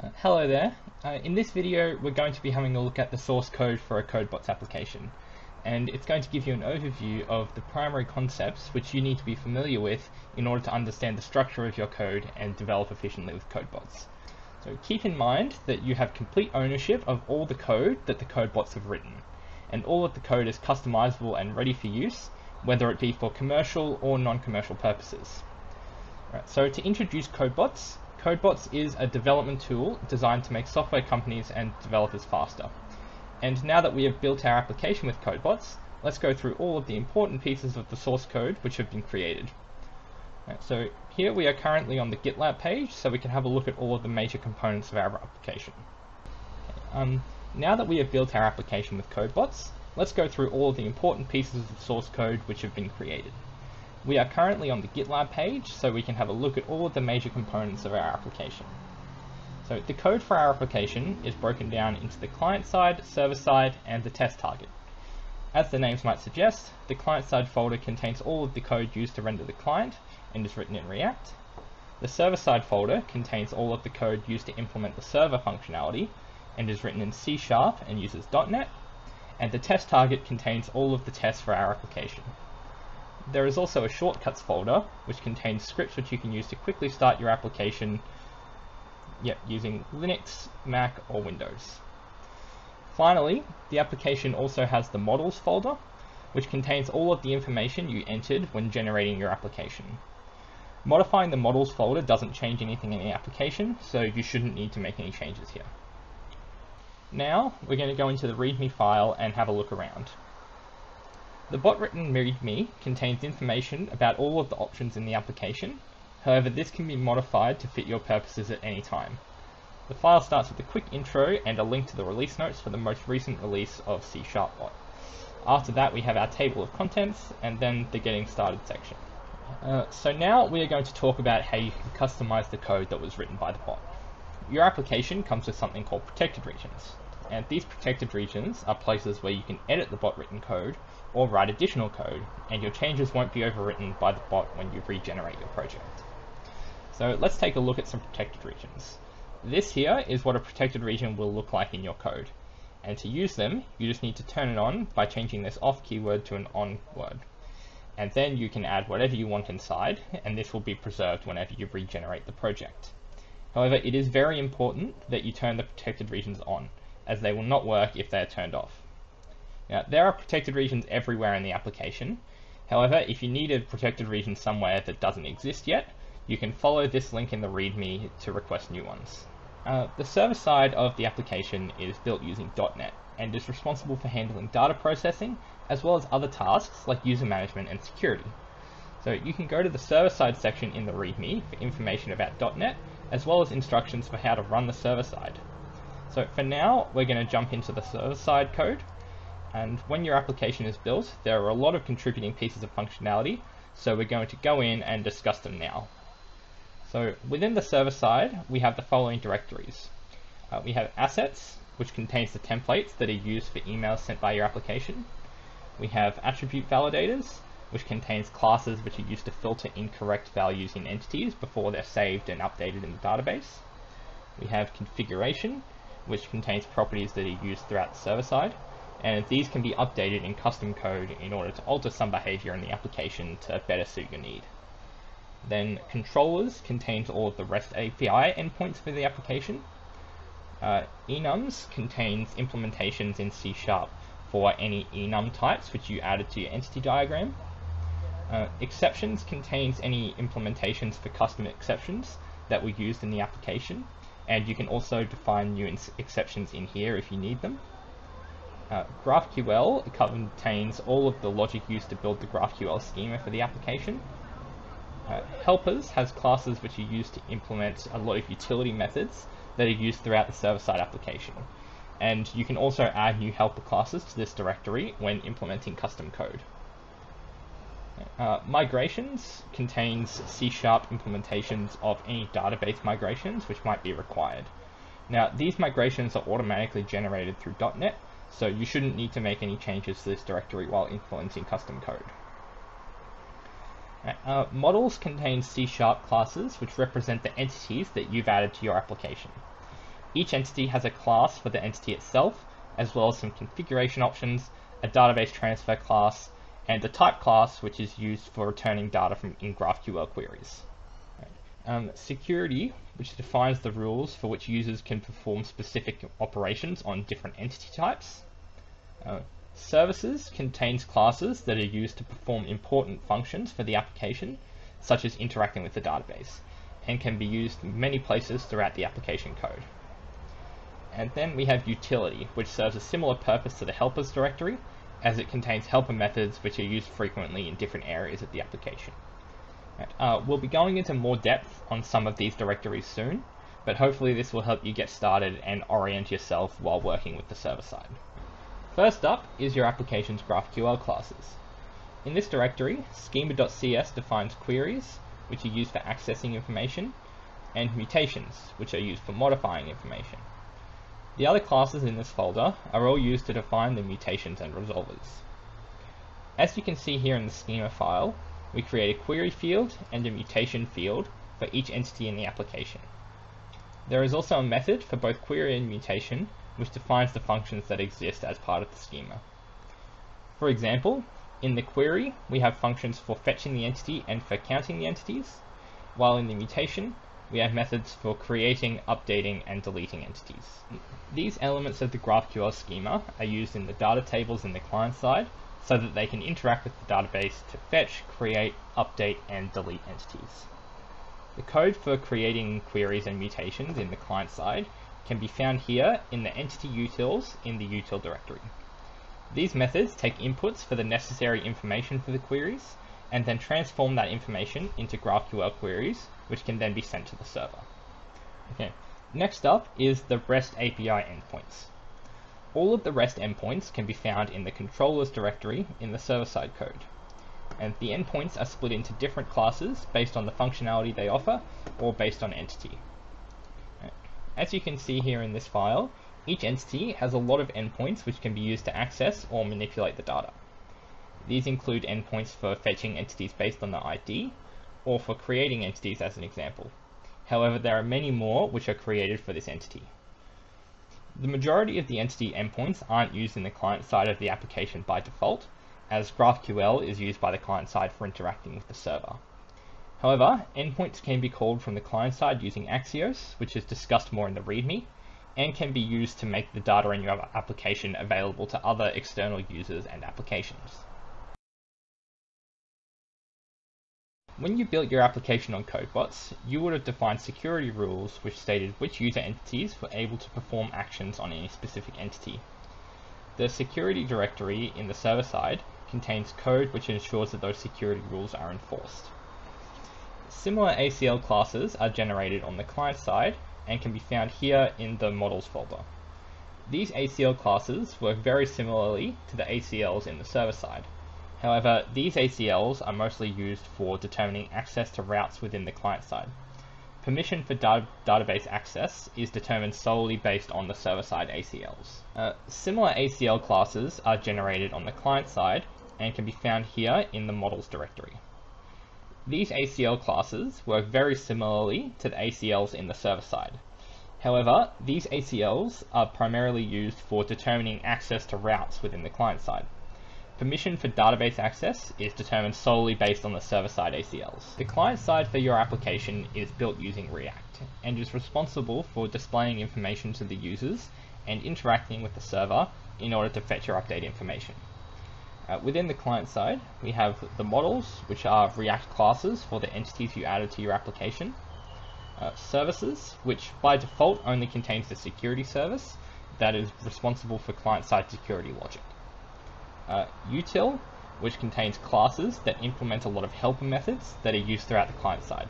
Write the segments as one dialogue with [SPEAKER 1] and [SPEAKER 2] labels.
[SPEAKER 1] Uh, hello there. Uh, in this video we're going to be having a look at the source code for a CodeBots application and it's going to give you an overview of the primary concepts which you need to be familiar with in order to understand the structure of your code and develop efficiently with CodeBots. So keep in mind that you have complete ownership of all the code that the CodeBots have written and all of the code is customizable and ready for use whether it be for commercial or non-commercial purposes. Right, so to introduce CodeBots, CodeBots is a development tool designed to make software companies and developers faster. And now that we have built our application with CodeBots, let's go through all of the important pieces of the source code which have been created. Right, so here we are currently on the GitLab page, so we can have a look at all of the major components of our application. Um, now that we have built our application with CodeBots, let's go through all of the important pieces of the source code which have been created. We are currently on the GitLab page, so we can have a look at all of the major components of our application. So the code for our application is broken down into the client side, server side, and the test target. As the names might suggest, the client side folder contains all of the code used to render the client and is written in React. The server side folder contains all of the code used to implement the server functionality and is written in C Sharp and uses .NET. And the test target contains all of the tests for our application. There is also a shortcuts folder, which contains scripts which you can use to quickly start your application yep, using Linux, Mac, or Windows. Finally, the application also has the models folder, which contains all of the information you entered when generating your application. Modifying the models folder doesn't change anything in the application, so you shouldn't need to make any changes here. Now, we're going to go into the README file and have a look around. The bot-written README contains information about all of the options in the application, however this can be modified to fit your purposes at any time. The file starts with a quick intro and a link to the release notes for the most recent release of C Sharp Bot. After that we have our table of contents and then the getting started section. Uh, so now we are going to talk about how you can customize the code that was written by the bot. Your application comes with something called protected regions and these protected regions are places where you can edit the bot written code or write additional code, and your changes won't be overwritten by the bot when you regenerate your project. So let's take a look at some protected regions. This here is what a protected region will look like in your code. And to use them, you just need to turn it on by changing this off keyword to an on word. And then you can add whatever you want inside, and this will be preserved whenever you regenerate the project. However, it is very important that you turn the protected regions on, as they will not work if they are turned off. Now, there are protected regions everywhere in the application. However, if you need a protected region somewhere that doesn't exist yet, you can follow this link in the README to request new ones. Uh, the server side of the application is built using .NET and is responsible for handling data processing as well as other tasks like user management and security. So you can go to the server side section in the README for information about .NET as well as instructions for how to run the server side. So for now, we're going to jump into the server-side code. And when your application is built, there are a lot of contributing pieces of functionality, so we're going to go in and discuss them now. So within the server side, we have the following directories. Uh, we have assets, which contains the templates that are used for emails sent by your application. We have attribute validators, which contains classes which are used to filter incorrect values in entities before they're saved and updated in the database. We have configuration, which contains properties that are used throughout the server side, and these can be updated in custom code in order to alter some behavior in the application to better suit your need. Then controllers contains all of the REST API endpoints for the application. Uh, enums contains implementations in C Sharp for any enum types which you added to your entity diagram. Uh, exceptions contains any implementations for custom exceptions that were used in the application and you can also define new exceptions in here if you need them. Uh, GraphQL contains all of the logic used to build the GraphQL schema for the application. Uh, helpers has classes which are used to implement a lot of utility methods that are used throughout the server-side application. And you can also add new helper classes to this directory when implementing custom code. Uh, migrations contains C-sharp implementations of any database migrations which might be required. Now, these migrations are automatically generated through .NET, so you shouldn't need to make any changes to this directory while implementing custom code. Uh, models contain C-sharp classes which represent the entities that you've added to your application. Each entity has a class for the entity itself, as well as some configuration options, a database transfer class, and the type class which is used for returning data from in GraphQL queries. Um, security, which defines the rules for which users can perform specific operations on different entity types. Uh, services contains classes that are used to perform important functions for the application, such as interacting with the database, and can be used in many places throughout the application code. And then we have utility, which serves a similar purpose to the helpers directory, as it contains helper methods which are used frequently in different areas of the application. Uh, we'll be going into more depth on some of these directories soon, but hopefully this will help you get started and orient yourself while working with the server side. First up is your application's GraphQL classes. In this directory, schema.cs defines queries, which are used for accessing information, and mutations, which are used for modifying information. The other classes in this folder are all used to define the mutations and resolvers. As you can see here in the schema file, we create a query field and a mutation field for each entity in the application. There is also a method for both query and mutation which defines the functions that exist as part of the schema. For example, in the query, we have functions for fetching the entity and for counting the entities, while in the mutation, we have methods for creating, updating, and deleting entities. These elements of the GraphQL schema are used in the data tables in the client side so that they can interact with the database to fetch, create, update, and delete entities. The code for creating queries and mutations in the client side can be found here in the entity utils in the util directory. These methods take inputs for the necessary information for the queries, and then transform that information into GraphQL queries, which can then be sent to the server. Okay. Next up is the REST API endpoints. All of the REST endpoints can be found in the controllers directory in the server-side code. And the endpoints are split into different classes based on the functionality they offer or based on entity. As you can see here in this file, each entity has a lot of endpoints which can be used to access or manipulate the data. These include endpoints for fetching entities based on the ID, or for creating entities as an example. However, there are many more which are created for this entity. The majority of the entity endpoints aren't used in the client side of the application by default, as GraphQL is used by the client side for interacting with the server. However, endpoints can be called from the client side using Axios, which is discussed more in the README, and can be used to make the data in your application available to other external users and applications. When you built your application on CodeBots, you would have defined security rules which stated which user entities were able to perform actions on any specific entity. The security directory in the server side contains code which ensures that those security rules are enforced. Similar ACL classes are generated on the client side and can be found here in the models folder. These ACL classes work very similarly to the ACLs in the server side. However, these ACLs are mostly used for determining access to routes within the client side. Permission for data database access is determined solely based on the server-side ACLs. Uh, similar ACL classes are generated on the client side and can be found here in the models directory. These ACL classes work very similarly to the ACLs in the server side. However, these ACLs are primarily used for determining access to routes within the client side. Permission for database access is determined solely based on the server-side ACLs. The client side for your application is built using React, and is responsible for displaying information to the users and interacting with the server in order to fetch or update information. Uh, within the client side, we have the models, which are React classes for the entities you added to your application. Uh, services, which by default only contains the security service that is responsible for client-side security logic uh, util, which contains classes that implement a lot of helper methods that are used throughout the client side.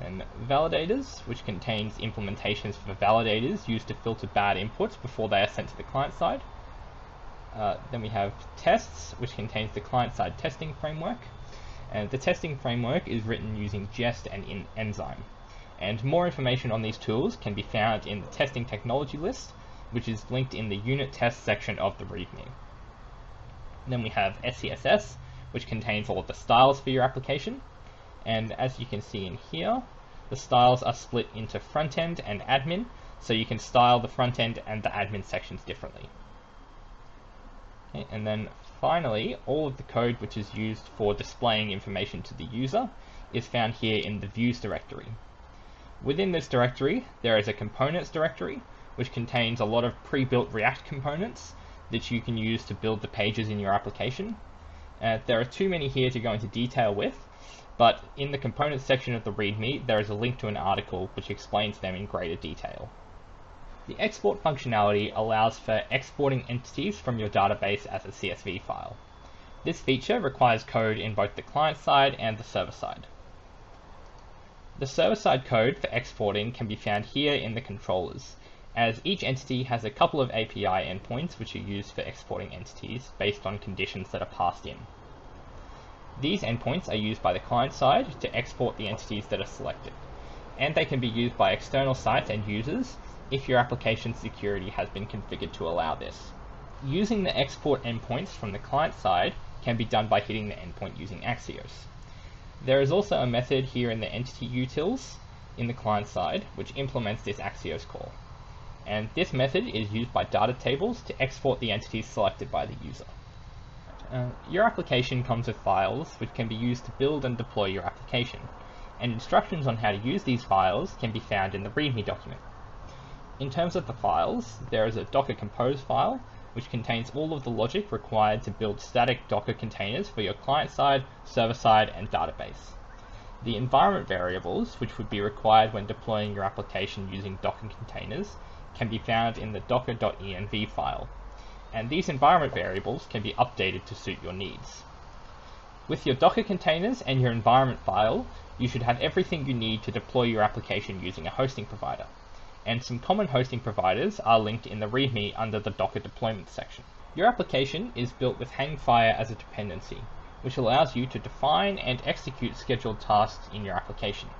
[SPEAKER 1] And validators, which contains implementations for validators used to filter bad inputs before they are sent to the client side. Uh, then we have tests, which contains the client-side testing framework. And the testing framework is written using Jest and in Enzyme. And more information on these tools can be found in the testing technology list, which is linked in the unit test section of the README. Then we have SCSS, which contains all of the styles for your application. And as you can see in here, the styles are split into front-end and admin, so you can style the front end and the admin sections differently. Okay, and then finally, all of the code which is used for displaying information to the user is found here in the views directory. Within this directory, there is a components directory, which contains a lot of pre-built React components that you can use to build the pages in your application. Uh, there are too many here to go into detail with, but in the components section of the README, there is a link to an article which explains them in greater detail. The export functionality allows for exporting entities from your database as a CSV file. This feature requires code in both the client side and the server side. The server-side code for exporting can be found here in the controllers, as each entity has a couple of API endpoints which are used for exporting entities based on conditions that are passed in. These endpoints are used by the client side to export the entities that are selected, and they can be used by external sites and users if your application security has been configured to allow this. Using the export endpoints from the client side can be done by hitting the endpoint using Axios. There is also a method here in the entity utils in the client side which implements this Axios call. And this method is used by data tables to export the entities selected by the user. Uh, your application comes with files which can be used to build and deploy your application, and instructions on how to use these files can be found in the README document. In terms of the files, there is a Docker Compose file which contains all of the logic required to build static Docker containers for your client-side, server-side, and database. The environment variables, which would be required when deploying your application using Docker containers, can be found in the docker.env file, and these environment variables can be updated to suit your needs. With your Docker containers and your environment file, you should have everything you need to deploy your application using a hosting provider and some common hosting providers are linked in the README under the Docker deployment section. Your application is built with Hangfire as a dependency, which allows you to define and execute scheduled tasks in your application.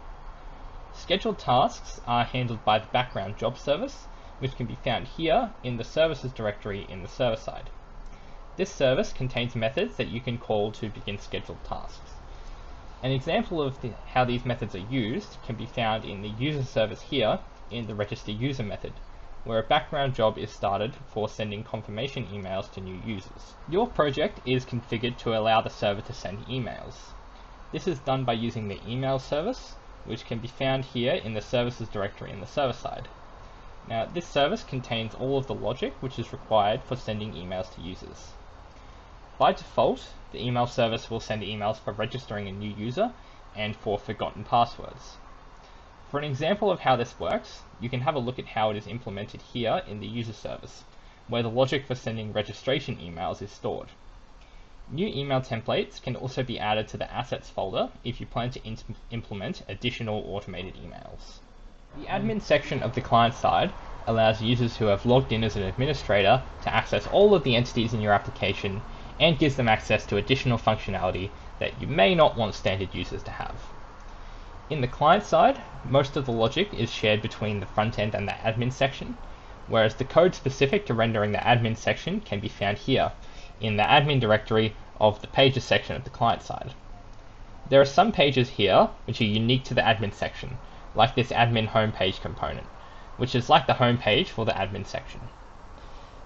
[SPEAKER 1] Scheduled tasks are handled by the background job service, which can be found here in the services directory in the server side. This service contains methods that you can call to begin scheduled tasks. An example of the, how these methods are used can be found in the user service here in the register user method, where a background job is started for sending confirmation emails to new users. Your project is configured to allow the server to send emails. This is done by using the email service, which can be found here in the services directory in the server side. Now, this service contains all of the logic which is required for sending emails to users. By default, the email service will send emails for registering a new user and for forgotten passwords. For an example of how this works, you can have a look at how it is implemented here in the user service, where the logic for sending registration emails is stored. New email templates can also be added to the assets folder if you plan to implement additional automated emails. The admin section of the client side allows users who have logged in as an administrator to access all of the entities in your application and gives them access to additional functionality that you may not want standard users to have. In the client side, most of the logic is shared between the front end and the admin section, whereas the code specific to rendering the admin section can be found here in the admin directory of the pages section of the client side. There are some pages here which are unique to the admin section, like this admin homepage component, which is like the homepage for the admin section.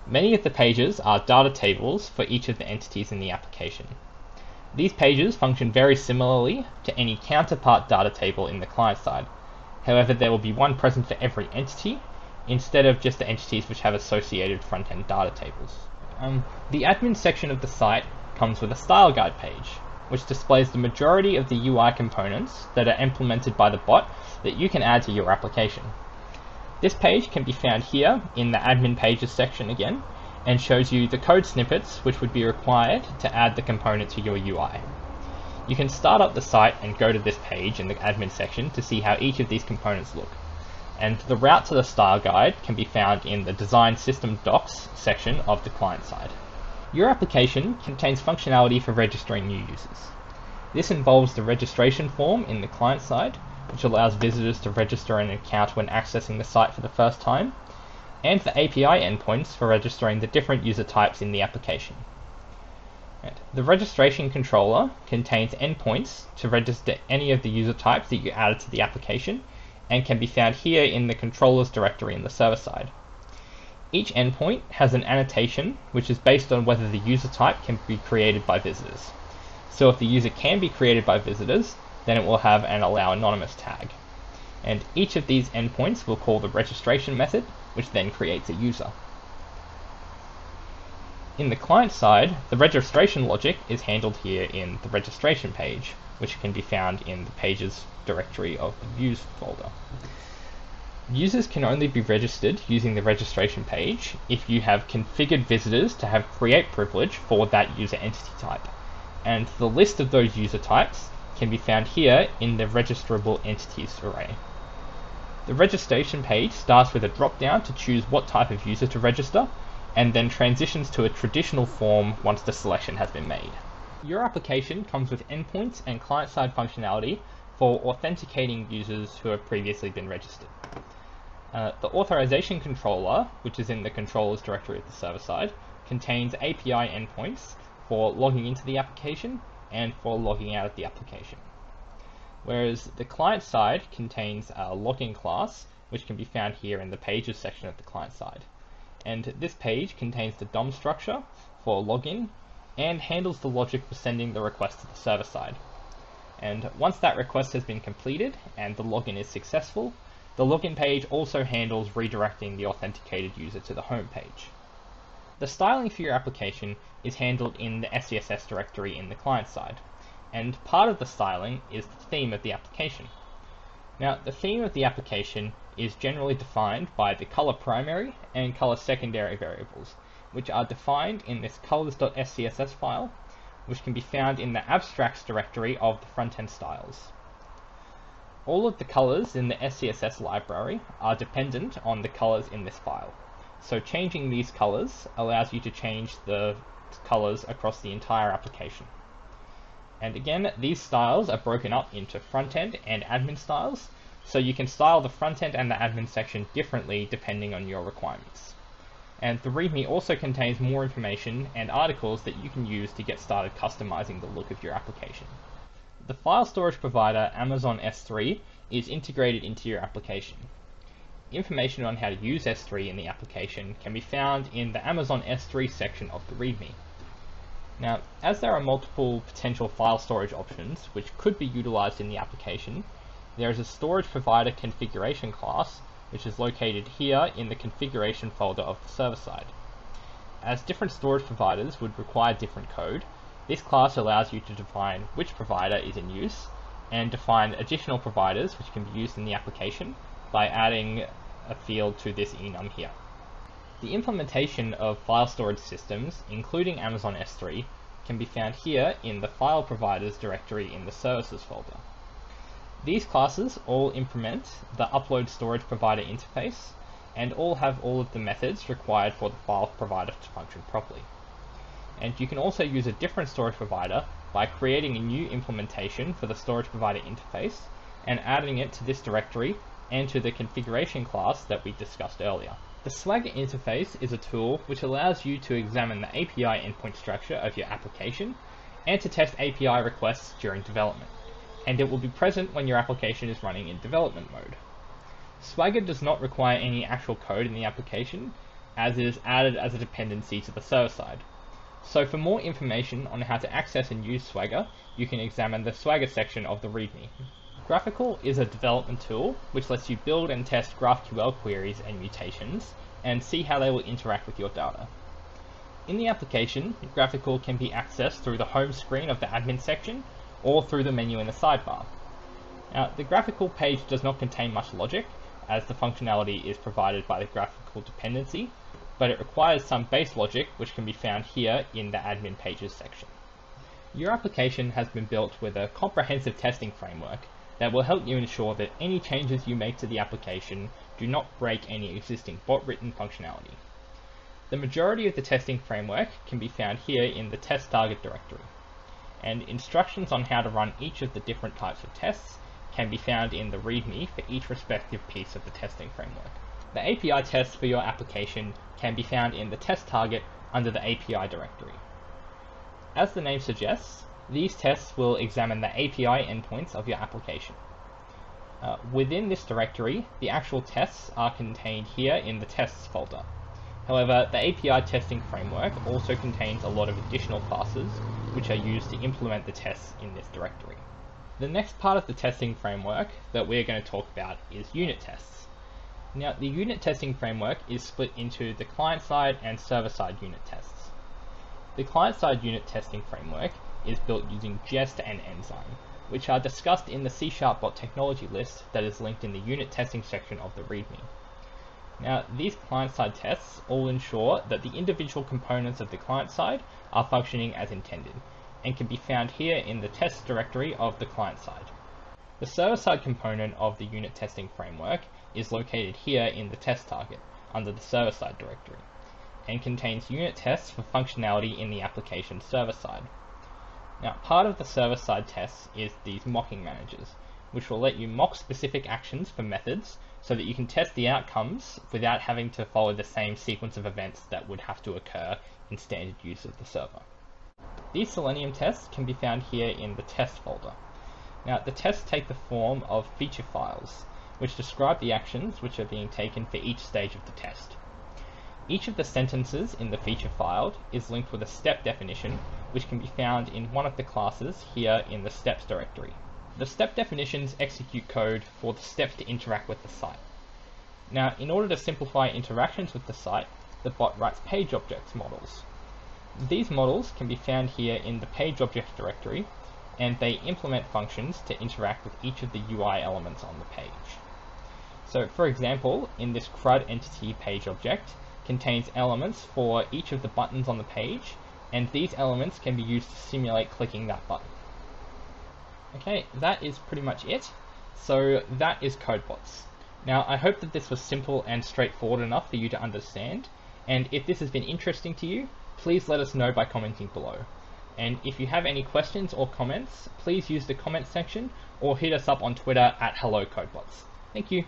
[SPEAKER 1] Many of the pages are data tables for each of the entities in the application. These pages function very similarly to any counterpart data table in the client side. However, there will be one present for every entity, instead of just the entities which have associated front-end data tables. Um, the admin section of the site comes with a style guide page, which displays the majority of the UI components that are implemented by the bot that you can add to your application. This page can be found here in the admin pages section again, and shows you the code snippets which would be required to add the component to your UI. You can start up the site and go to this page in the admin section to see how each of these components look. And the route to the style guide can be found in the design system docs section of the client side. Your application contains functionality for registering new users. This involves the registration form in the client side, which allows visitors to register an account when accessing the site for the first time, and the API endpoints for registering the different user types in the application. The registration controller contains endpoints to register any of the user types that you added to the application and can be found here in the controllers directory in the server side. Each endpoint has an annotation which is based on whether the user type can be created by visitors. So if the user can be created by visitors, then it will have an allow anonymous tag. And each of these endpoints will call the registration method, which then creates a user. In the client side, the registration logic is handled here in the registration page, which can be found in the pages directory of the views folder. Users can only be registered using the registration page if you have configured visitors to have create privilege for that user entity type. And the list of those user types can be found here in the registerable entities array. The registration page starts with a drop down to choose what type of user to register and then transitions to a traditional form once the selection has been made. Your application comes with endpoints and client-side functionality for authenticating users who have previously been registered. Uh, the authorization controller, which is in the controllers directory of the server side, contains API endpoints for logging into the application and for logging out of the application. Whereas the client side contains a login class, which can be found here in the pages section of the client side and this page contains the DOM structure for login and handles the logic for sending the request to the server side. And once that request has been completed and the login is successful, the login page also handles redirecting the authenticated user to the home page. The styling for your application is handled in the SCSS directory in the client side, and part of the styling is the theme of the application. Now, the theme of the application is generally defined by the color primary and color secondary variables, which are defined in this colors.scss file, which can be found in the abstracts directory of the front-end styles. All of the colors in the SCSS library are dependent on the colors in this file. So changing these colors allows you to change the colors across the entire application. And again, these styles are broken up into front-end and admin styles, so you can style the front end and the admin section differently depending on your requirements. And the README also contains more information and articles that you can use to get started customizing the look of your application. The file storage provider Amazon S3 is integrated into your application. Information on how to use S3 in the application can be found in the Amazon S3 section of the README. Now, as there are multiple potential file storage options which could be utilized in the application, there is a storage provider configuration class, which is located here in the configuration folder of the server side. As different storage providers would require different code, this class allows you to define which provider is in use and define additional providers which can be used in the application by adding a field to this enum here. The implementation of file storage systems, including Amazon S3, can be found here in the file providers directory in the services folder. These classes all implement the upload storage provider interface and all have all of the methods required for the file provider to function properly. And you can also use a different storage provider by creating a new implementation for the storage provider interface and adding it to this directory and to the configuration class that we discussed earlier. The Swagger interface is a tool which allows you to examine the API endpoint structure of your application and to test API requests during development and it will be present when your application is running in development mode. Swagger does not require any actual code in the application, as it is added as a dependency to the server side. So for more information on how to access and use Swagger, you can examine the Swagger section of the README. Graphiql is a development tool which lets you build and test GraphQL queries and mutations, and see how they will interact with your data. In the application, Graphiql can be accessed through the home screen of the admin section, or through the menu in the sidebar. Now, the Graphiql page does not contain much logic, as the functionality is provided by the Graphiql dependency, but it requires some base logic which can be found here in the admin pages section. Your application has been built with a comprehensive testing framework that will help you ensure that any changes you make to the application do not break any existing bot-written functionality. The majority of the testing framework can be found here in the test target directory and instructions on how to run each of the different types of tests can be found in the README for each respective piece of the testing framework. The API tests for your application can be found in the test target under the API directory. As the name suggests, these tests will examine the API endpoints of your application. Uh, within this directory, the actual tests are contained here in the tests folder. However, the API testing framework also contains a lot of additional classes which are used to implement the tests in this directory. The next part of the testing framework that we're going to talk about is unit tests. Now, the unit testing framework is split into the client-side and server-side unit tests. The client-side unit testing framework is built using Jest and Enzyme, which are discussed in the C Sharp bot technology list that is linked in the unit testing section of the README. Now, these client-side tests all ensure that the individual components of the client side are functioning as intended, and can be found here in the test directory of the client side. The server-side component of the unit testing framework is located here in the test target, under the server-side directory, and contains unit tests for functionality in the application server-side. Now, part of the server-side tests is these mocking managers, which will let you mock specific actions for methods so that you can test the outcomes without having to follow the same sequence of events that would have to occur in standard use of the server. These Selenium tests can be found here in the test folder. Now, the tests take the form of feature files, which describe the actions which are being taken for each stage of the test. Each of the sentences in the feature file is linked with a step definition, which can be found in one of the classes here in the steps directory. The step definitions execute code for the steps to interact with the site. Now, in order to simplify interactions with the site, the bot writes page objects models. These models can be found here in the page object directory, and they implement functions to interact with each of the UI elements on the page. So for example, in this CRUD entity page object contains elements for each of the buttons on the page, and these elements can be used to simulate clicking that button. Okay, that is pretty much it. So that is CodeBots. Now, I hope that this was simple and straightforward enough for you to understand, and if this has been interesting to you, please let us know by commenting below. And if you have any questions or comments, please use the comment section or hit us up on Twitter at HelloCodeBots. Thank you.